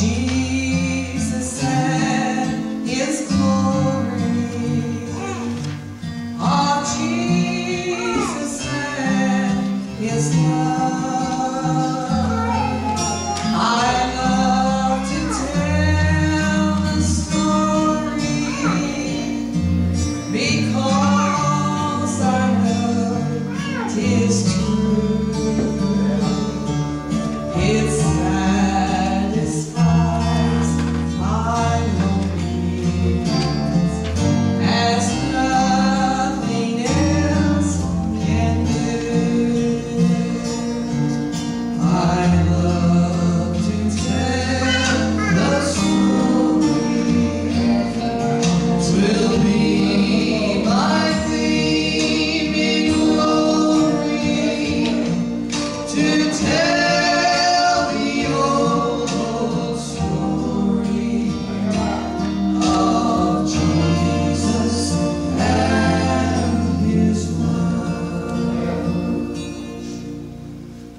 de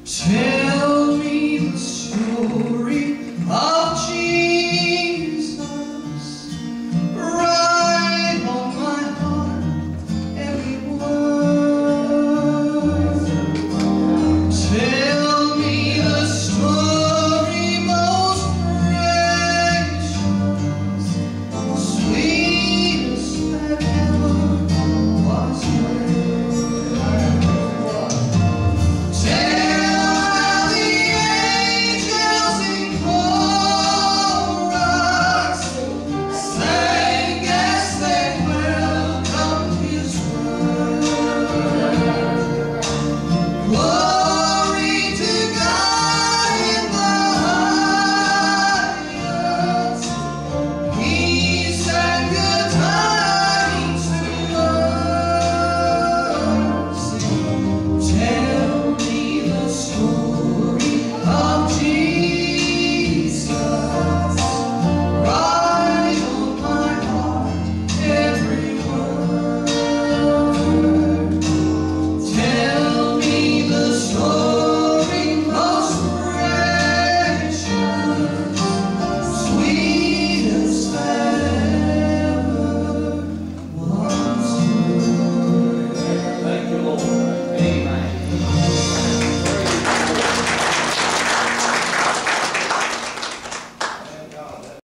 心